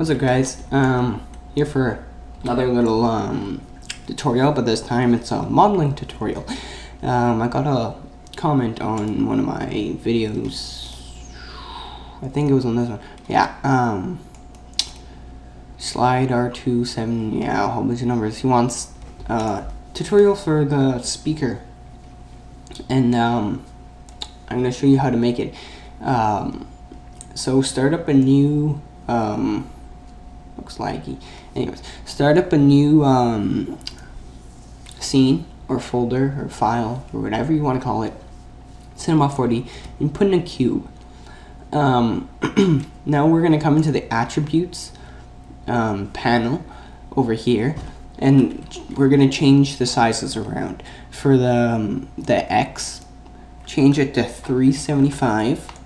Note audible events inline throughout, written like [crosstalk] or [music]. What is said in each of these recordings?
What's up guys? Um, here for another little um, tutorial, but this time it's a modeling tutorial. Um, I got a comment on one of my videos, I think it was on this one, yeah, um, slide R27, yeah, a whole bunch of numbers. He wants uh, tutorial for the speaker, and um, I'm going to show you how to make it. Um, so start up a new, um, looks laggy. Anyways, start up a new um, scene or folder or file or whatever you want to call it, Cinema 4D, and put in a cube. Um, [clears throat] now we're going to come into the attributes um, panel over here and we're going to change the sizes around. For the, um, the X, change it to 375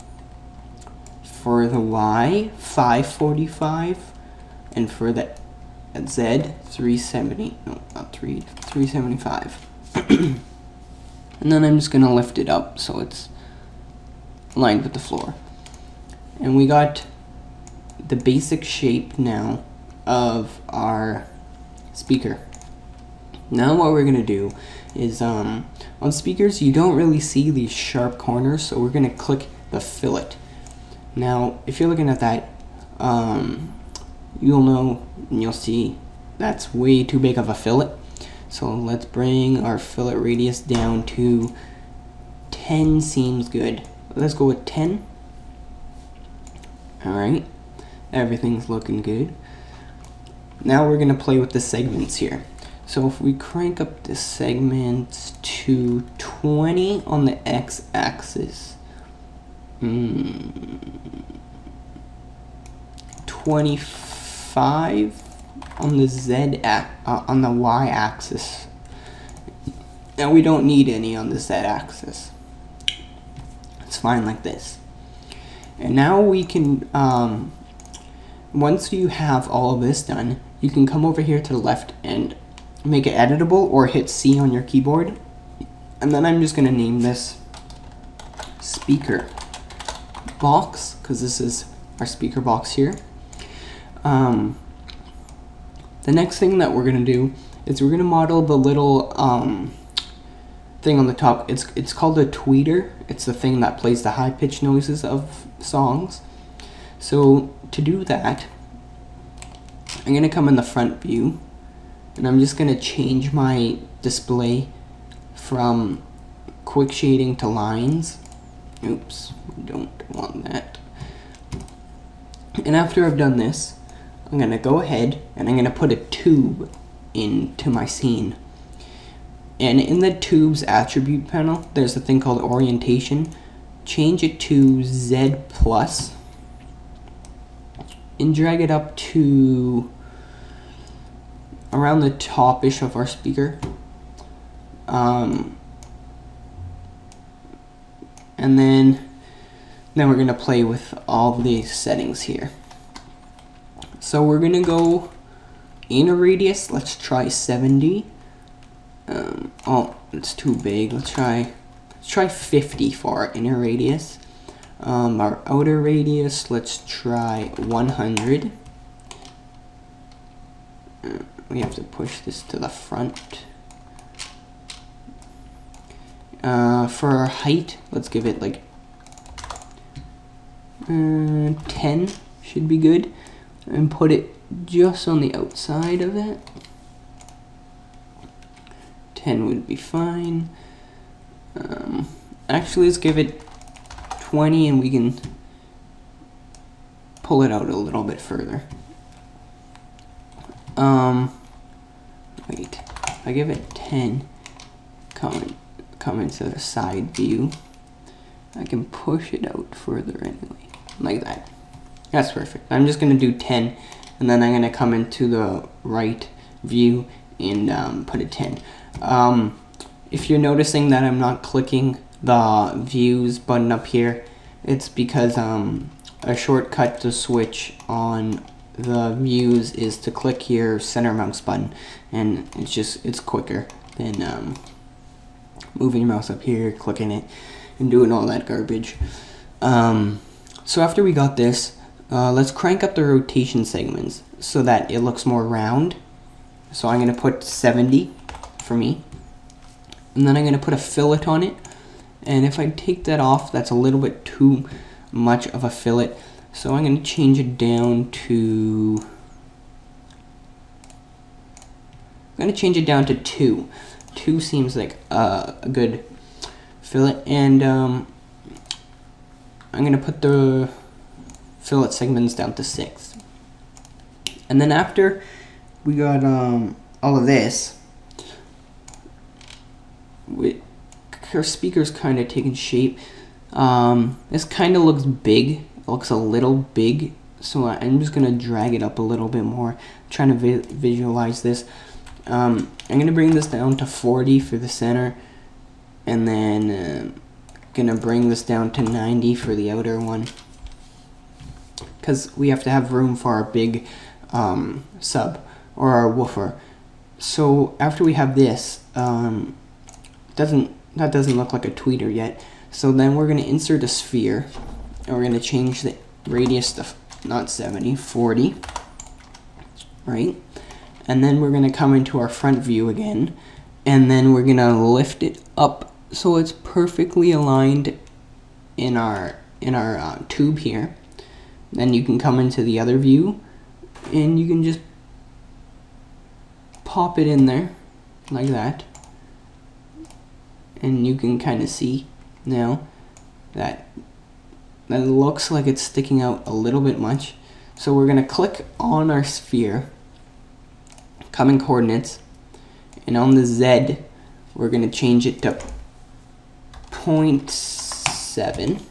for the Y, 545, and for the Z, 370, no, not 3, 375. [clears throat] and then I'm just gonna lift it up so it's lined with the floor. And we got the basic shape now of our speaker. Now what we're gonna do is, um, on speakers you don't really see these sharp corners, so we're gonna click the fillet. Now, if you're looking at that, um, you'll know and you'll see that's way too big of a fillet. So let's bring our fillet radius down to 10 seems good. Let's go with 10. Alright, everything's looking good. Now we're going to play with the segments here. So if we crank up the segments to 20 on the x-axis, Mm, 25 on the Z uh, on the Y axis. And we don't need any on the Z axis. It's fine like this. And now we can, um, once you have all of this done, you can come over here to the left and make it editable or hit C on your keyboard. And then I'm just going to name this speaker box, because this is our speaker box here. Um, the next thing that we're going to do is we're going to model the little um, thing on the top. It's, it's called a tweeter. It's the thing that plays the high-pitched noises of songs. So to do that, I'm going to come in the front view, and I'm just going to change my display from quick shading to lines. Oops, don't want that. And after I've done this, I'm going to go ahead and I'm going to put a tube into my scene. And in the tube's attribute panel, there's a thing called orientation. Change it to Z plus and drag it up to around the top-ish of our speaker. Um, and then then we're gonna play with all these settings here so we're gonna go inner radius. Let's try 70 um, oh it's too big. Let's try let's try 50 for our inner radius. Um, our outer radius let's try 100 uh, we have to push this to the front. Uh, for our height, let's give it like uh, 10 should be good. And put it just on the outside of it. 10 would be fine. Um, actually, let's give it 20 and we can pull it out a little bit further. Um, wait, I give it 10, comment into the side view, I can push it out further anyway, like that. That's perfect. I'm just gonna do 10, and then I'm gonna come into the right view and um, put a 10. Um, if you're noticing that I'm not clicking the views button up here, it's because um, a shortcut to switch on the views is to click your center mouse button and it's just it's quicker than um, moving your mouse up here, clicking it, and doing all that garbage. Um, so after we got this, uh, let's crank up the rotation segments so that it looks more round. So I'm going to put 70 for me. And then I'm going to put a fillet on it. And if I take that off, that's a little bit too much of a fillet. So I'm going to change it down to... I'm going to change it down to 2. 2 seems like uh, a good fillet. And um, I'm going to put the fillet segments down to 6. And then after we got um, all of this, we, our speaker's kind of taking shape. Um, this kind of looks big. It looks a little big. So I'm just going to drag it up a little bit more. I'm trying to vi visualize this. Um, I'm going to bring this down to 40 for the center. And then uh, going to bring this down to 90 for the outer one. Because we have to have room for our big um, sub or our woofer. So after we have this, um, doesn't that doesn't look like a tweeter yet. So then we're going to insert a sphere. And we're going to change the radius to not 70, 40. Right? And then we're going to come into our front view again. And then we're going to lift it up so it's perfectly aligned in our in our uh, tube here. Then you can come into the other view and you can just pop it in there like that. And you can kind of see now that that looks like it's sticking out a little bit much. So we're going to click on our sphere coming coordinates and on the Z we're going to change it to 0.7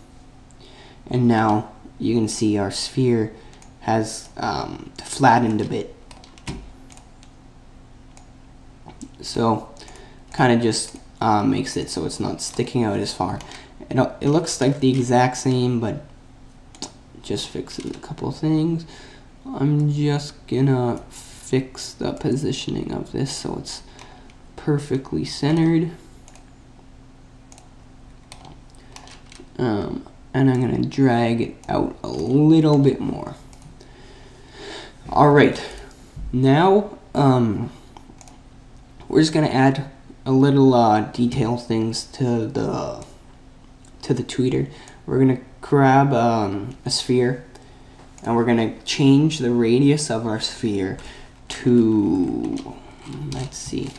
and now you can see our sphere has um, flattened a bit. So kind of just uh, makes it so it's not sticking out as far. It, it looks like the exact same but just fixes a couple things. I'm just gonna fix the positioning of this so it's perfectly centered. Um, and I'm gonna drag it out a little bit more. Alright now um, we're just gonna add a little uh, detail things to the to the tweeter. We're gonna grab um, a sphere and we're gonna change the radius of our sphere to let's see.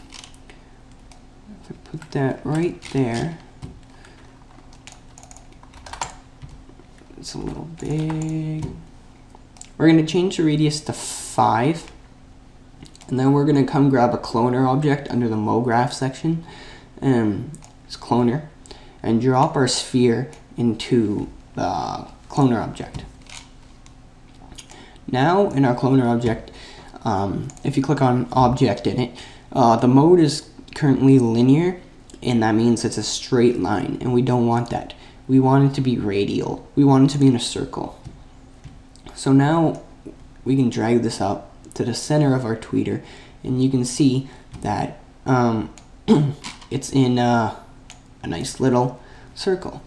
If I put that right there It's a little big. We're going to change the radius to 5. And then we're going to come grab a cloner object under the MoGraph section. Um, it's cloner. And drop our sphere into the cloner object. Now, in our cloner object, um, if you click on object in it, uh, the mode is currently linear, and that means it's a straight line, and we don't want that. We want it to be radial. We want it to be in a circle. So now we can drag this up to the center of our tweeter and you can see that um, [clears throat] it's in uh, a nice little circle.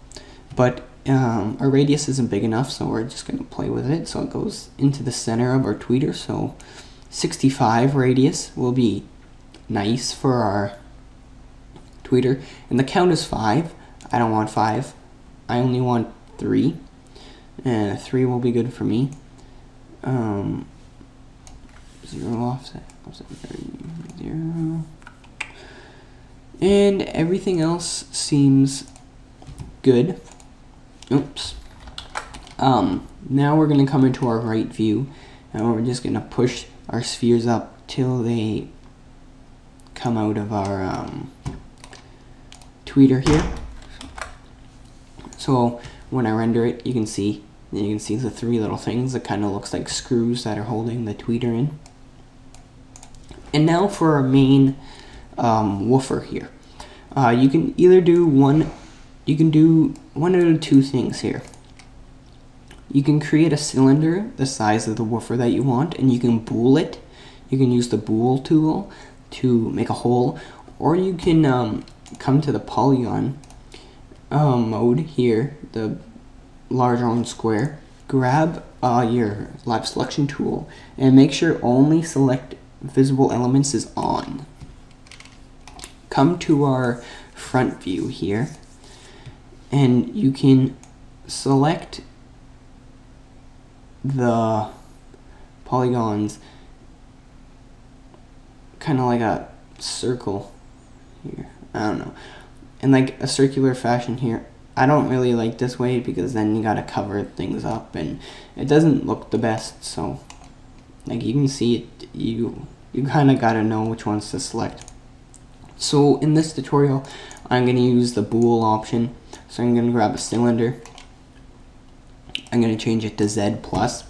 But um, our radius isn't big enough so we're just going to play with it. So it goes into the center of our tweeter. So 65 radius will be nice for our tweeter. And the count is 5. I don't want 5. I only want three. And three will be good for me. Um, zero offset, offset zero. And everything else seems good. Oops. Um, now we're going to come into our right view and we're just going to push our spheres up till they come out of our um, tweeter here. So when I render it, you can see you can see the three little things that kind of looks like screws that are holding the tweeter in. And now for our main um, woofer here. Uh, you can either do one, you can do one of two things here. You can create a cylinder the size of the woofer that you want and you can bool it. You can use the bool tool to make a hole or you can um, come to the polygon um, mode here, the large round square, grab uh, your live selection tool and make sure only select visible elements is on. Come to our front view here and you can select the polygons kind of like a circle here. I don't know. In like a circular fashion here. I don't really like this way because then you gotta cover things up and it doesn't look the best. So like you can see it, you, you kind of gotta know which ones to select. So in this tutorial, I'm gonna use the bool option. So I'm gonna grab a cylinder. I'm gonna change it to Z plus.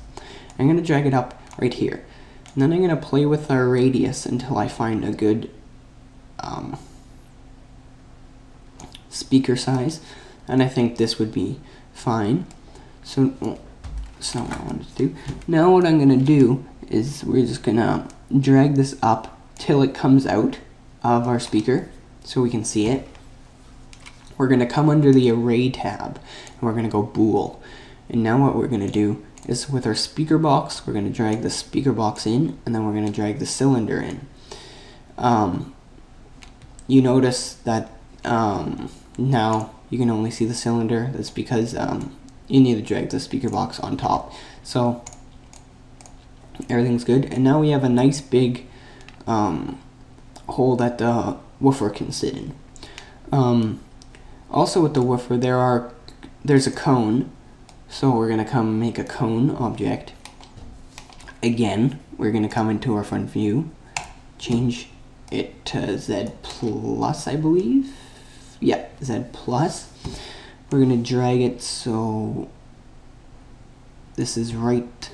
I'm gonna drag it up right here. And then I'm gonna play with our radius until I find a good um, speaker size. And I think this would be fine. So that's not what I wanted to do. Now what I'm gonna do is we're just gonna drag this up till it comes out of our speaker so we can see it. We're gonna come under the array tab and we're gonna go bool. And now what we're gonna do is with our speaker box, we're gonna drag the speaker box in and then we're gonna drag the cylinder in. Um, you notice that um, now you can only see the cylinder. That's because um, you need to drag the speaker box on top. So everything's good. And now we have a nice big um, hole that the woofer can sit in. Um, also with the woofer, there are there's a cone. So we're gonna come make a cone object. Again, we're gonna come into our front view, change it to Z plus, I believe. Yeah, Z plus. We're gonna drag it so this is right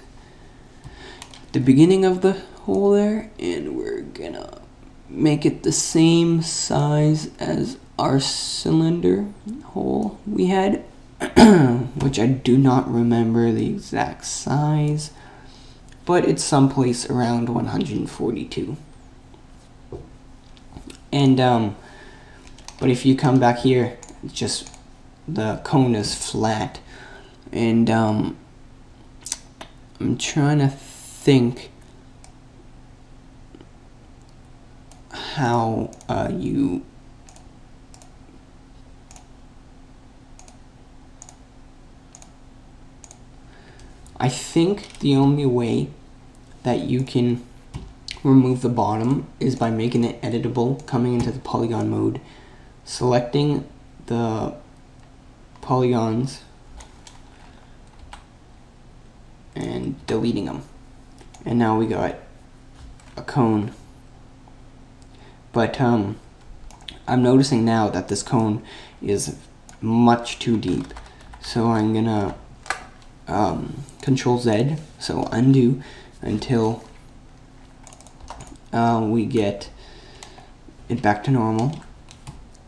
the beginning of the hole there, and we're gonna make it the same size as our cylinder hole we had, [clears throat] which I do not remember the exact size, but it's someplace around 142. And, um, but if you come back here, just the cone is flat. And, um, I'm trying to think how uh, you I think the only way that you can remove the bottom is by making it editable, coming into the polygon mode, selecting the polygons and deleting them. And now we got a cone. But um, I'm noticing now that this cone is much too deep. So I'm gonna um, control Z, so undo until uh, we get it back to normal.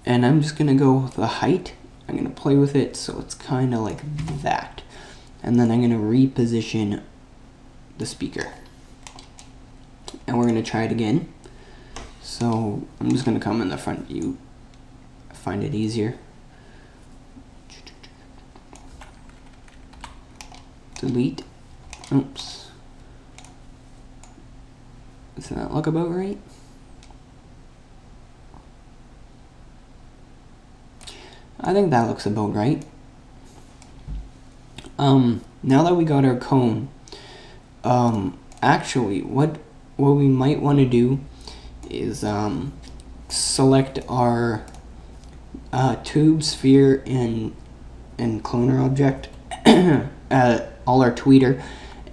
And I'm just gonna go with the height. I'm gonna play with it so it's kind of like that. And then I'm gonna reposition the speaker. And we're gonna try it again. So I'm just gonna come in the front view, find it easier. Delete. Oops. Does that look about right? I think that looks about right. Um, now that we got our cone, um, actually, what what we might want to do is um, select our uh, tube, sphere, and and cloner object, [clears throat] uh, all our tweeter,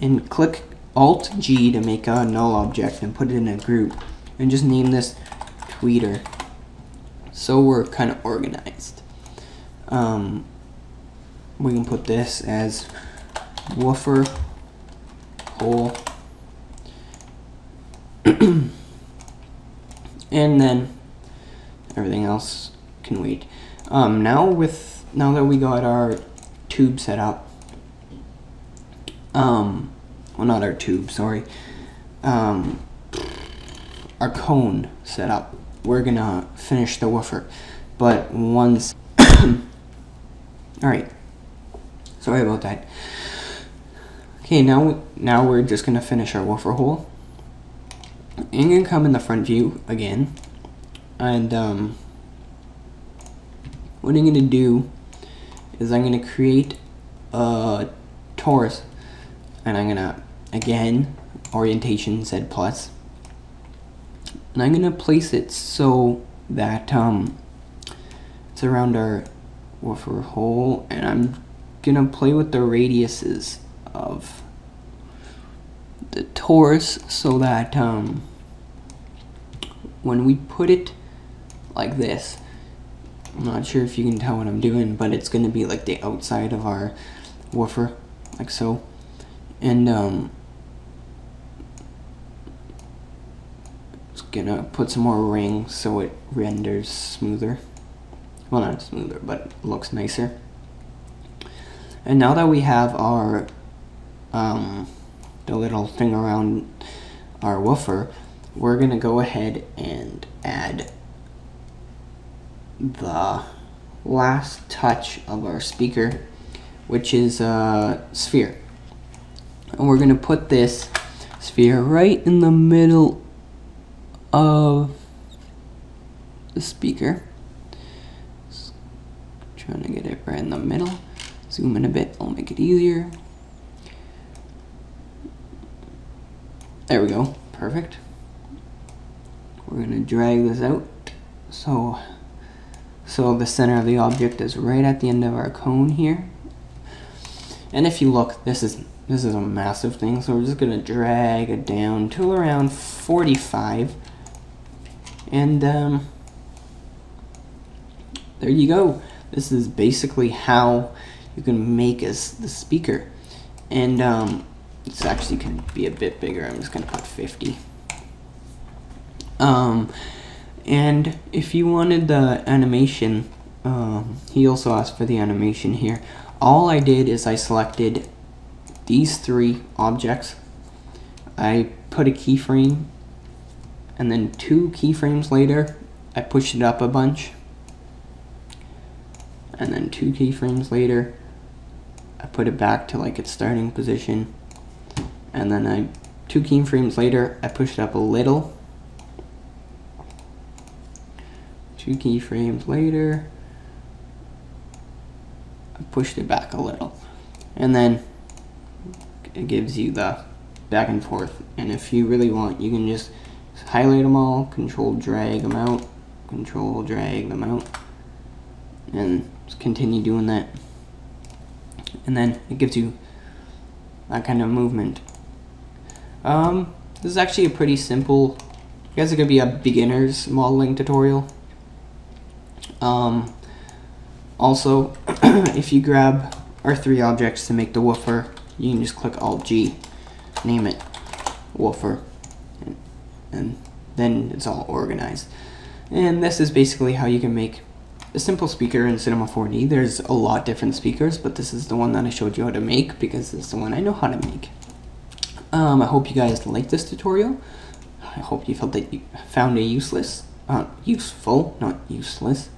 and click Alt G to make a null object and put it in a group, and just name this tweeter. So we're kind of organized. Um, we can put this as woofer hole [clears throat] and then everything else can wait. Um, now with now that we got our tube set up, um, well not our tube, sorry, um, our cone set up, we're gonna finish the woofer. But once, [clears throat] all right, sorry about that. Okay, now now we're just gonna finish our woofer hole. I'm gonna come in the front view again, and um, what I'm gonna do is I'm gonna create a torus, and I'm gonna again orientation Z plus, and I'm gonna place it so that um, it's around our woofer hole, and I'm gonna play with the radiuses of the torus so that um, when we put it like this, I'm not sure if you can tell what I'm doing, but it's to be like the outside of our woofer, like so. And um, it's gonna put some more rings so it renders smoother. Well, not smoother, but looks nicer. And now that we have our um, the little thing around our woofer, we're gonna go ahead and add the last touch of our speaker, which is a sphere. And we're gonna put this sphere right in the middle of the speaker. Trying to get it right in the middle. Zoom in a bit, I'll make it easier. There we go, perfect. We're gonna drag this out so so the center of the object is right at the end of our cone here. And if you look, this is this is a massive thing, so we're just gonna drag it down to around 45. And um, there you go. This is basically how you can make as the speaker. And um, it's actually can be a bit bigger. I'm just going to put 50. Um, and if you wanted the animation, um, he also asked for the animation here. All I did is I selected these three objects. I put a keyframe, and then two keyframes later, I pushed it up a bunch. And then two keyframes later, I put it back to like its starting position. And then I two keyframes later I pushed it up a little. Two keyframes later I pushed it back a little. And then it gives you the back and forth. And if you really want you can just highlight them all control drag them out control drag them out and continue doing that and then it gives you that kind of movement um, this is actually a pretty simple, you guys are to be a beginner's modeling tutorial. Um, also, [clears throat] if you grab our three objects to make the woofer, you can just click Alt G, name it woofer, and, and then it's all organized. And this is basically how you can make a simple speaker in Cinema 4D. There's a lot different speakers, but this is the one that I showed you how to make because it's the one I know how to make. Um, I hope you guys liked this tutorial. I hope you felt that you found it useless. Uh, useful, not useless.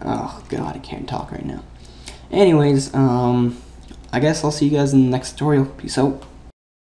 Oh god, I can't talk right now. Anyways, um, I guess I'll see you guys in the next tutorial. Peace out.